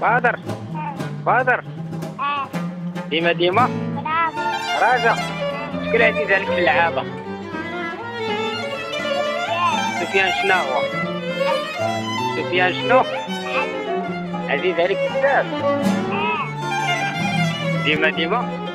فادر فادر ديما ديما راجا راجع شكون عزيز عليك في اللعابة سفيان شنو هو سفيان شنو عزيز عليك بزاف ديما ديما